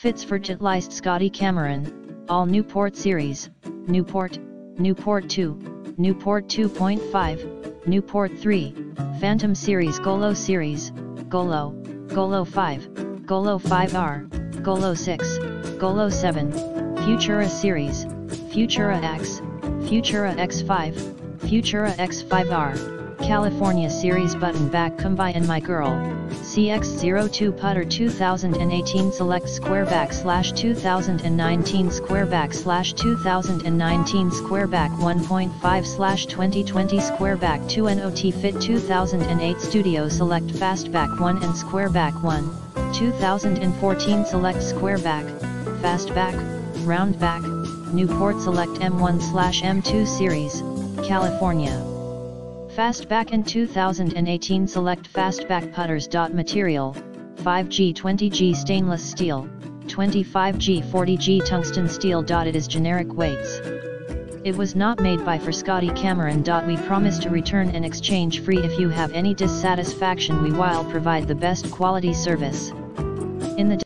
Fits for Titleist Scotty Cameron, all Newport series, Newport, Newport 2, Newport 2.5, Newport 3, Phantom series Golo series, Golo, Golo 5, Golo 5R, Golo 6, Golo 7, Futura series, Futura X, Futura X5, Futura X5R, California Series Button Back Kumbai and My Girl, CX02 Putter 2018 Select Square Back slash 2019 Square Back slash 2019 Square Back 1.5 slash 2020 Square Back 2 NOT Fit 2008 Studio Select Fastback 1 and Square Back 1, 2014 Select Squareback, Fastback, Roundback, Newport Select M1 slash M2 Series, California. Fastback in 2018 Select Fastback Putters. Material 5G 20G stainless steel, 25G 40G tungsten steel. It is generic weights. It was not made by for Scotty Cameron. We promise to return and exchange free if you have any dissatisfaction. We while provide the best quality service. In the